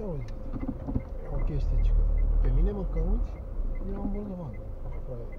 Ia uite, o chestie, pe mine mă căuți, eu am Moldovan, așa e.